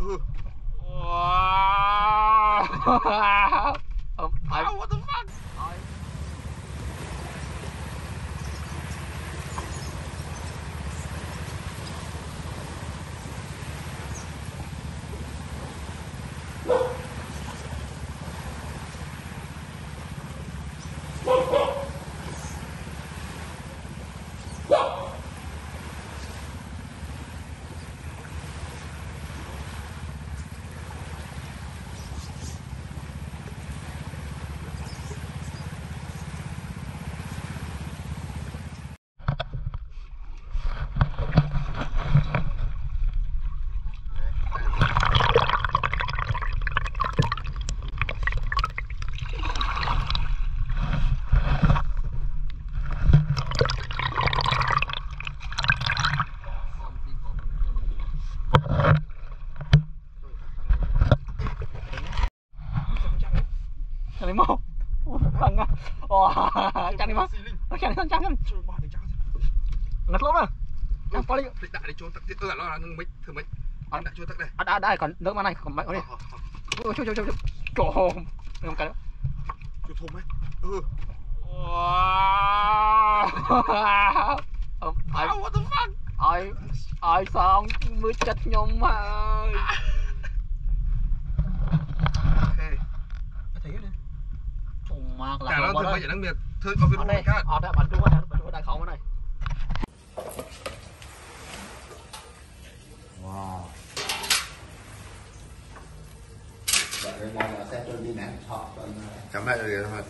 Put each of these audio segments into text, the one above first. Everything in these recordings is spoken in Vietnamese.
Ừ. Wow. Ờ, ai- Wow, what the đi à. Chẳng đi mau. Xì linh. Chẳng đi mau, chẳng đi. Trời, ba đừng chắc. Ngất lốp rồi. Chẳng phải đi. Đại để cho tắc nó là ngưng mic thử mic. Anh đã cho tắc đây. À, đã, đã, còn nước mà này, còn mấy ở đây. Ôi, Trời, trời, trời, trời. Không cái đó. Cho thùng ấy. Ừ. Wow. Wow, what the fuck? ai, ai sao mới chết nhóm ơi. Trùng mạc là Cả nó không thử có mic đây. chẳng miệt. Thôi, ở phía Ở bên đây, khác. ở đây, bắn trúng ở đây, bắn trúng ở đây khẩu ở đây. Wow. Vậy đây là sẽ cho đi nè, họ cho anh này. Chấm lại rồi thôi.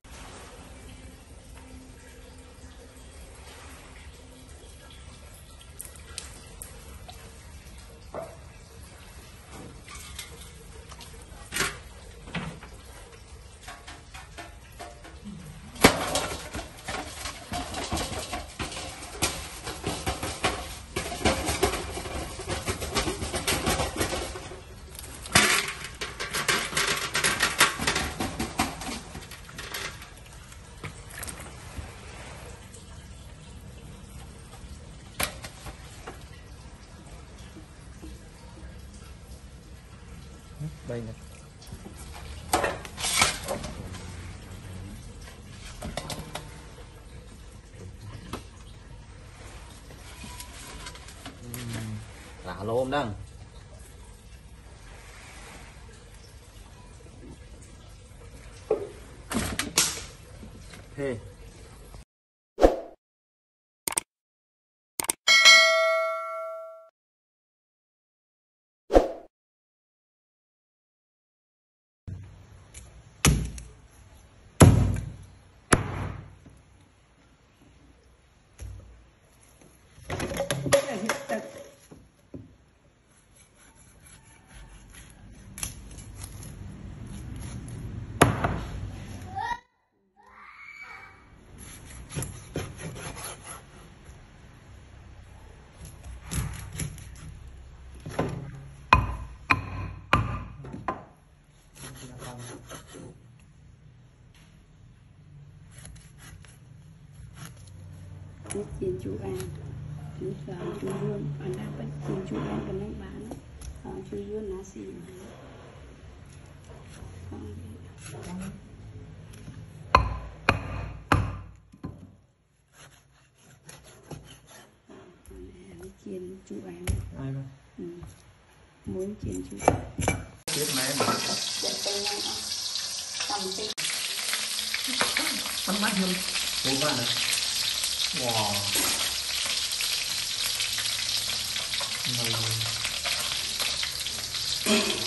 Đây nè. Là lôm đó. Hey. Nước chiên chú An Nước uh, chú Dương Anh đang bắt chiên chú An cầm đánh bán uh, Chú Dương lá xì chiên chú An Ai mà? ừ. Muốn chiên chú Biết mà em. Giật tay nhau Cầm tay Bắn mắt hơn. Bốn bạn à? 와. 정말.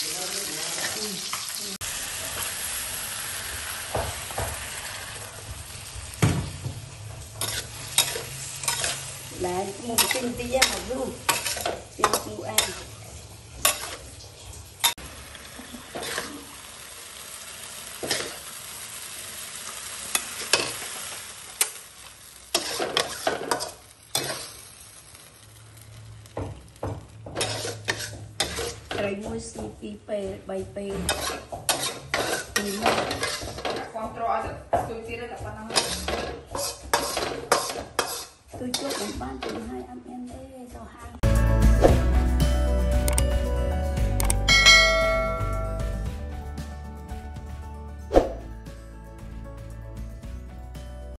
Là một tinh tí em học luôn Chiên chú ពេកមួយស៊ីពីរពេកបីពេកពីមួយខំត្រឲ្យទៅទៀតតែប៉ុណ្ណឹងទូជប់បានទៅឲ្យអត់មាន